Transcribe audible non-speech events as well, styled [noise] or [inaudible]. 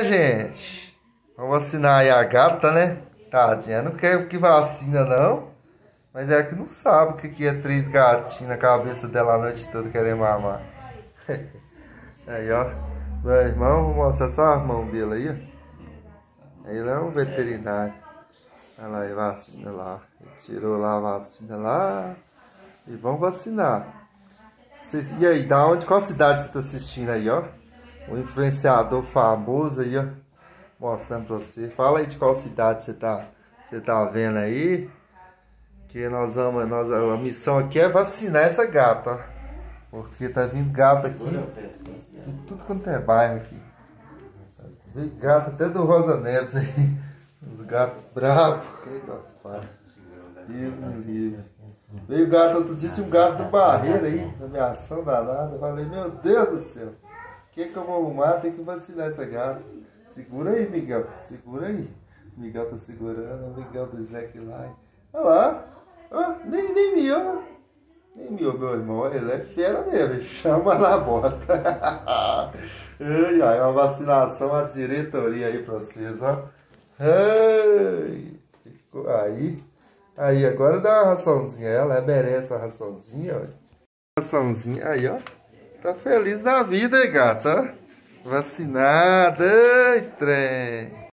Gente, vamos vacinar aí a gata, né? Tadinha, não quer que vacina não. Mas é que não sabe o que é três gatinhos na cabeça dela a noite toda querendo mamar. [laughs] Aí, ó. Meu irmão, vou mostrar só a mão dele aí, ó. Ele é um veterinário. Olha lá, ele vacina lá. Ele tirou lá a vacina lá. E vamos vacinar. e aí, da onde, qual cidade você está assistindo aí, ó? O influenciador famoso aí, ó. Mostrando pra você. Fala aí de qual cidade você tá, você tá vendo aí. Que nós vamos, nós, a missão aqui é vacinar essa gata. Porque tá vindo gato aqui. De tudo quanto é bairro aqui. Vem gato até do Rosa Neves aí. Os gatos bravos. Deus me livre. Veio gato outro dia, tinha um gato do barreiro aí, na minha ação danada. Eu falei, meu Deus do céu. Que, que eu vou arrumar? Tem que vacinar essa gata. Segura aí, Miguel. Segura aí. Miguel tá segurando. Miguel do Slackline. Olha lá. Ah, nem, nem miou. Nem miou, meu irmão. Ele é fera mesmo. [laughs] Chama na bota. [laughs] ai, ai, uma vacinação, a diretoria aí pra vocês, ó. Ai, aí. Aí, agora dá uma raçãozinha. Ela merece a raçãozinha, ó. Raçãozinha, aí, ó. Tá feliz na vida, hein, gata? Vacinada, trem.